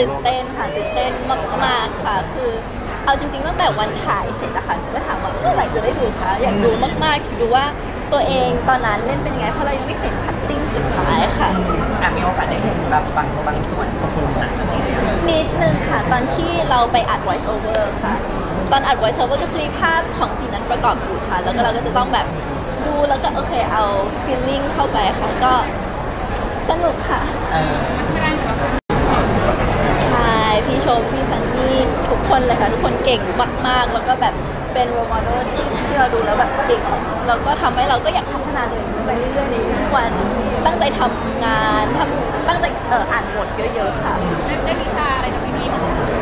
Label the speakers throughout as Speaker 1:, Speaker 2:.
Speaker 1: ตื่นเต้นค่ะตื่นเต้นมากๆค่ะ คือ เอาจริงๆตั้งแต่วันถ่ายเสร็จอะค่ะหนูก็ถามว่าเมื่อไหร่จะได้ดูคะอยากดูมากๆคือดูว่าตัวเองตอนนั้นเล่นเป็นยังไงเพราะเรายังไม่เห็นคัตติ้งสุดท้ายค่ะ
Speaker 2: อะมีโอกาสได้เห็นแบบบางบางส่วนของหนังเรื่องนี้เลย
Speaker 1: นิดนึงค่ะ ตอนที่เราไปอัด voice over ค่ะ ตอนอัด voice over ก็จะมีภาพของซีนนั้นประกอบอยู่ค่ะ แล้วก็เราก็จะต้องแบบดูแล้วก็โอเคเอา feeling เข้าไปค่ะก็สนุกค่ะ
Speaker 2: เออ
Speaker 1: ใช่ พี่ชม พี่ซันนี่ทุก คนเลยค่ะทุกคนเก่งมากๆแล้วก็แบบเป็นโร l ม model ที่ที่เราดูแล้วแบบเก่งแล้วก็ทำให้เราก็อยากพัฒนาตัวเองไปเรื่อยๆในทุกวันตั้งใจทำงานทำตั้งใจเอ่ออ่านบทเยอะ ๆ ค่ะ
Speaker 3: ได้วิชาอะไรจากพี่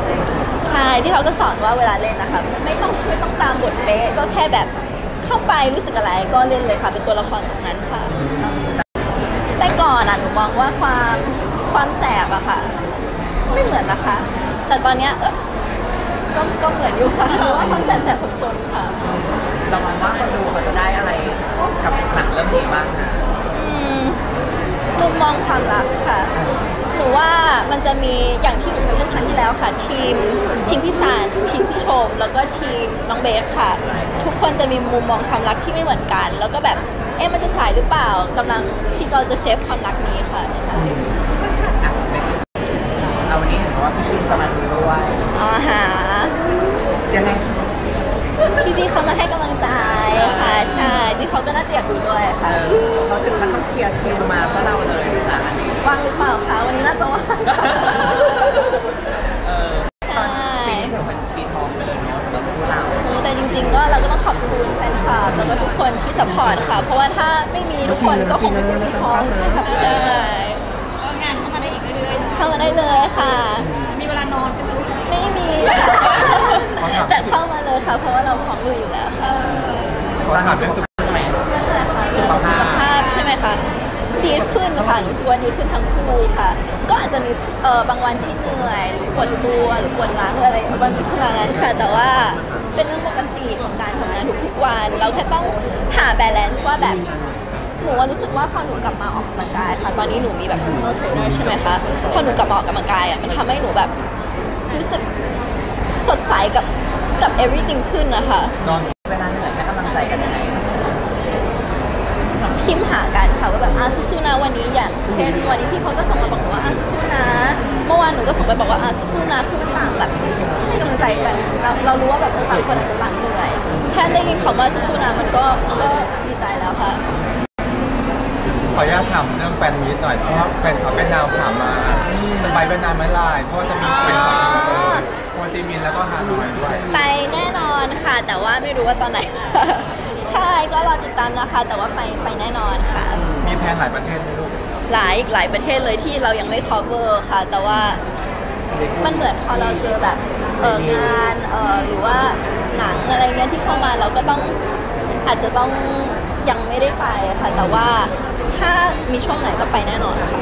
Speaker 3: ๆ
Speaker 1: ใช่ที่เขาก็สอนว่าเวลาเล่นนะคะไม่ต้องไม่ต้องตามบทเป๊ะก็แค่แบบเข้าไปรู้สึกอะไรก็เล่นเลยค่ะ เป็นตัวละครตรงนั้นค่ะ แต่ก่อนอะหนูมองว่าความความแสบอะค่ะ ไม่เหมือนนะคะ แต่ตอนเนี้ยเอ๊ะ ก็ก็เหมือนอยู่ค่ะหรือว่าความแสบแสบๆซนๆค่ะ
Speaker 2: เรามองว่าคนดูเขาจะได้อะไรกับหนังเรื่องนี้บ้างนะ
Speaker 1: อืมมุมมองความรักค่ะหนูว่ามันจะมีอย่างที่หนูเคยพูดครั้งที่แล้วค่ะ ทีมทีมพี่สารทีมพี่ชม แล้วก็ทีมน้องเบฟค่ะ ทุกคนจะมีมุมมองความรักที่ไม่เหมือนกัน แล้วก็แบบเอ๊ะมันจะสายหรือเปล่ากำลังที่เราจะเซฟความรักนี้ค่ะใช่
Speaker 2: อะในที่เอาวันนี้เห็นว่าพี่ลินจะมาดู ด้วย
Speaker 1: อ๋อหา
Speaker 2: ยังไง
Speaker 1: พี่พี่ๆเขามาให้กำลังใจค่ะใช่พี่เขาก็น่าจะอยากดูด้วย
Speaker 2: เอ
Speaker 1: ค่ะ
Speaker 2: อเขาถึงขั้นต้องเคลียร์คิวมาเพื่อเราเลยนะอันนี้
Speaker 1: ว่างหรือเปล่าคะวันนี้น่าจะว่าง
Speaker 2: เออตอนปีนี้ถือเป็นปีทองไปเลยเนาะสำหรับพวกเรา
Speaker 1: โอ้แต่จริง ๆ ก็เราก็ต้องขอบคุณแฟนคลับแล้วก็ทุกคนที่สปอร์ตค่ะ เพราะว่าถ้าไม่มีทุกคนก็คงไม่ใช่พี่ทองค่ะใช่
Speaker 3: ก็งานเข้ามาได้อีกเรื่อย
Speaker 1: เข้ามาได้เลยค่ะ แต่เข้ามาเลยค่ะ เพราะว่าเราพร้อมลุยอยู่แล้วค่ะ
Speaker 2: ขอถามเรื่องสุขภาพไหมสุขภาพ
Speaker 1: สุขภาพใช่ไหมคะดีขึ้นค่ะรู้สึกว่าดีขึ้นทั้งคู่ค่ะ ก็อาจจะมีเอ่อบางวันที่เหนื่อยหรือปวดตัวหรือปวดหลังหรืออะไรวันขนาดนั้นค่ะ แต่ว่าเป็นเรื่องปกติของการทำงานทุกๆวัน เราแค่ต้องหา balance ว่าแบบหนูว่ารู้สึกว่าพอหนูกลับมาออกกำลังกายค่ะ ตอนนี้หนูมีแบบ personal trainer ใช่ไหมคะพอหนูกลับมาออกกำลังกายอะมันทำให้หนูแบบ รู้สึกสดใสกับกับ everything ขึ้นนะคะ
Speaker 2: นอนเวลาเหนื่อยให้กำลังใจกันยังไง
Speaker 1: พิมพ์หากันค่ะว่าแบบอาสู้ๆนะวันนี้อย่าง เช่น วันนี้พี่เขาก็ส่งมาบอกหนูว่าอาสู้ๆนะ เมื่อวานหนูก็ส่งไปบอกว่าอาสู้ๆนะคือมันต่างแบบให้กำลังใจกันเราเรารู้ว่าแบบเออต่างคนอาจจะต่างเหนื่อยแค่ได้ยินคำว่าสู้ๆนะมันก็ก็ดีใจแล้วค่ะ
Speaker 4: ขออนุญาตถามเรื่องแฟนมีตหน่อยเพราะว่าแฟนเขาเป็นดาวถามมา จะไปเวียดนามไหมล่ะเพราะว่าจะมีไปสอง ที่เลยโฮจิมินห์แล้วก็ฮานอยด้วย
Speaker 1: ไปแน่นอนค่ะ แต่ว่าไม่รู้ว่าตอนไหน ใช่ก็รอติดตามนะคะ แต่ว่าไปไปแน่นอนค่ะ
Speaker 4: มีแพลนหลายประเทศไหมลูก
Speaker 1: หลายอีกหลายประเทศเลยที่เรายังไม่ cover ค่ะ แต่ว่ามันเหมือนพอเราเจอแบบเอองานเออหรือว่าหนังอะไรเงี้ยที่เข้ามาเราก็ต้องอาจจะต้องยังไม่ได้ไปค่ะ แต่ว่าถ้ามีช่วงไหนก็ไปแน่นอนค่ะ